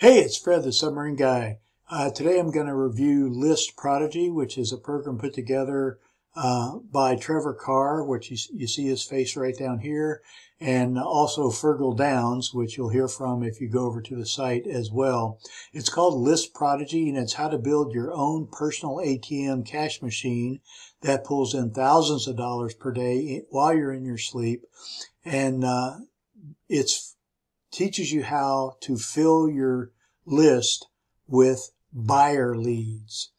Hey, it's Fred, the submarine guy. Uh, today I'm going to review List Prodigy, which is a program put together uh, by Trevor Carr, which you, you, see his face right down here, and also Fergal Downes, which you'll hear from if you go over to the site as well. It's called List Prodigy, and it's how to build your own personal ATM cash machine that pulls in thousands of dollars per day while you're in your sleep. And uh, it's teaches you how to fill your list with buyer leads.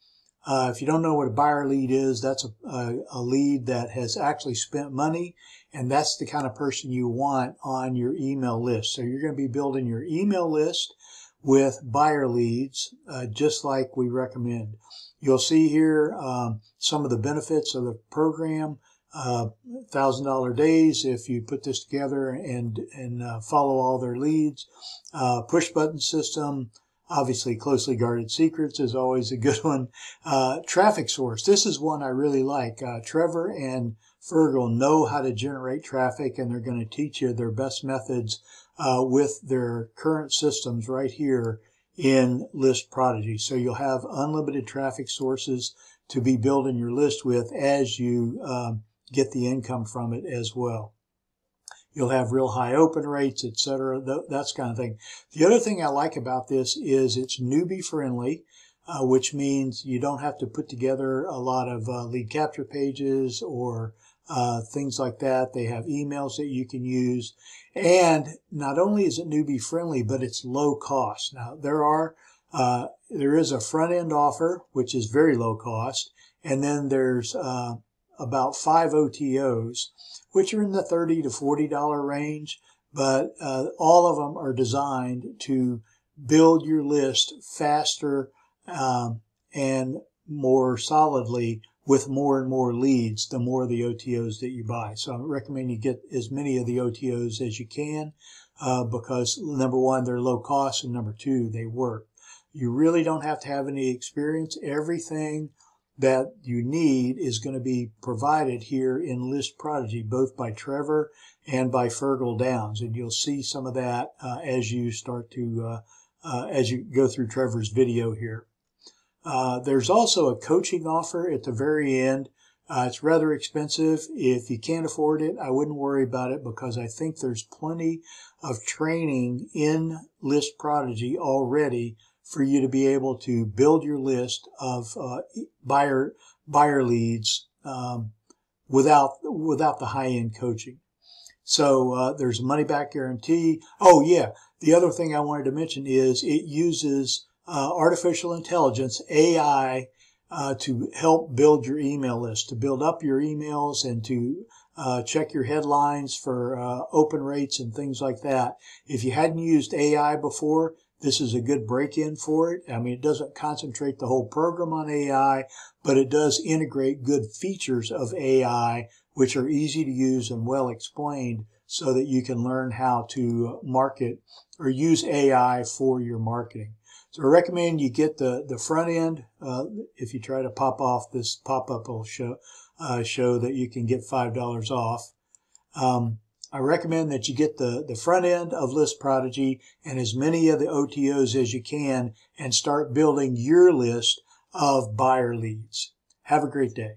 Uh, if you don't know what a buyer lead is, that's a, a, a, lead that has actually spent money, and that's the kind of person you want on your email list. So you're going to be building your email list with buyer leads, uh, just like we recommend. You'll see here um, some of the benefits of the program uh, thousand dollar days if you put this together and and uh, follow all their leads. Uh, push button system, obviously closely guarded secrets is always a good one. Uh, traffic source. This is one I really like. Uh, Trevor and Fergal know how to generate traffic, and they're going to teach you their best methods uh, with their current systems right here in List Prodigy. So you'll have unlimited traffic sources to be building your list with as you um, get the income from it as well. You'll have real high open rates, etc. That's kind of thing. The other thing I like about this is it's newbie friendly, uh, which means you don't have to put together a lot of uh, lead capture pages or uh, things like that. They have emails that you can use. And not only is it newbie friendly, but it's low cost. Now there are, uh, there is a front end offer, which is very low cost. And then there's, uh, about five OTOs, which are in the 30 to $40 range, but uh, all of them are designed to build your list faster um, and more solidly with more and more leads, the more the OTOs that you buy. So I recommend you get as many of the OTOs as you can uh, because number one, they're low cost, and number two, they work. You really don't have to have any experience. Everything that you need is going to be provided here in List Prodigy, both by Trevor and by Fergal Downes. And you'll see some of that uh, as you start to, uh, uh, as you go through Trevor's video here. Uh, there's also a coaching offer at the very end. Uh, it's rather expensive. If you can't afford it, I wouldn't worry about it because I think there's plenty of training in List Prodigy already for you to be able to build your list of uh, buyer buyer leads um, without without the high end coaching. So uh, there's a money back guarantee. Oh yeah, the other thing I wanted to mention is it uses uh, artificial intelligence AI uh, to help build your email list, to build up your emails and to uh, check your headlines for uh, open rates and things like that. If you hadn't used AI before, this is a good break-in for it. I mean, it doesn't concentrate the whole program on AI, but it does integrate good features of AI, which are easy to use and well explained so that you can learn how to market or use AI for your marketing. So I recommend you get the, the front end. Uh, if you try to pop off this pop-up will show, uh, show that you can get $5 off. Um, I recommend that you get the, the front end of List Prodigy and as many of the OTOs as you can and start building your list of buyer leads. Have a great day.